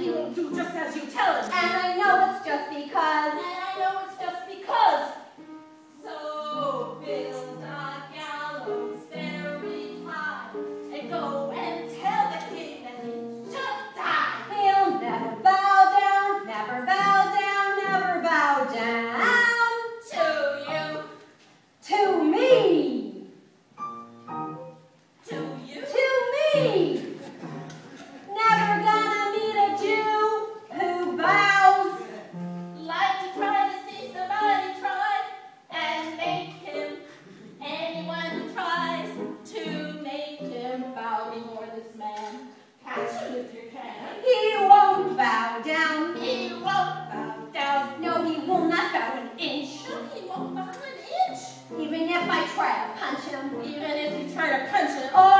He won't do just as you tell him. This man. Catch him if you can. He won't bow down. He won't bow down. No, he will not bow an inch. No, he won't bow an inch. Even if I try to punch him. Even if you try to punch him. Oh,